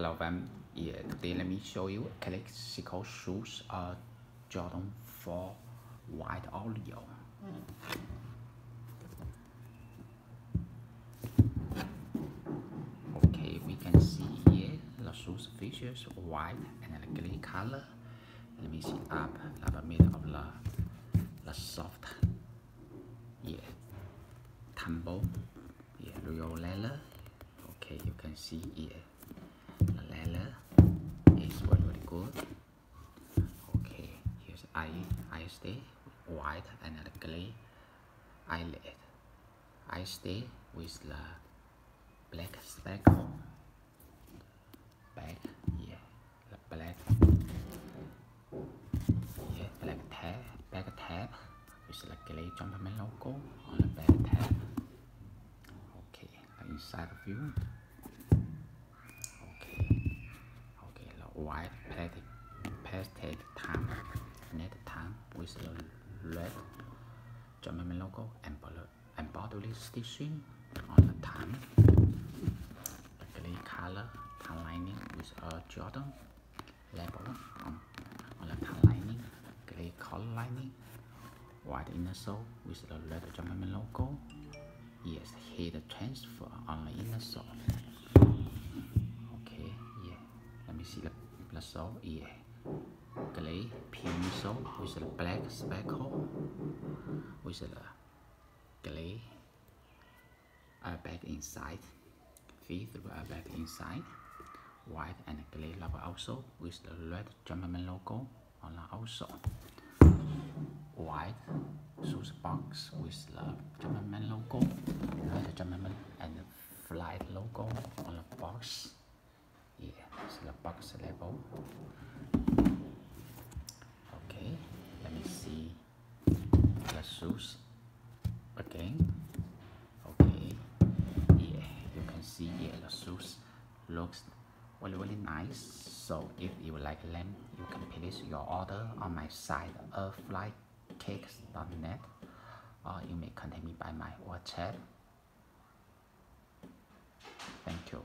Hello fam, yeah, today let me show you classical shoes uh, Jordan 4 white Oreo. Okay, we can see here the shoes features white and a gray color. Let me see up, rubber made of the, the soft, yeah, tumble, yeah, real leather. Okay, you can see here eye eye stay white and gray eyelid. I stay with the black speckle. Back, yeah, the black, yeah, black tab, back tab with the gray Jumpman logo on the back tab. Okay, the inside view. Okay, okay, the white pastel, pastel net tam with the red Jumpman logo and embroidery stitching on the. The gray color tan lining with a Jordan label on, on the tan lining, gray collar lining, white inner sole with the red Jumpman logo. Yes, heat transfer on the inner sole. Okay, yeah. Let me see the, the sole. Yeah. Sole with the black speckle with the gray uh, back inside. Feet airbag uh, inside. White and gray rubber also with the red Jumpman logo on the outsole. White shoes box with the Jumpman logo, red Jumpman and flight logo on the box. Yeah, it's the box label. Shoes looks really really nice. So if you like them, you can place your order on my site airflykicks.net or uh, you may contact me by my WhatsApp. Thank you.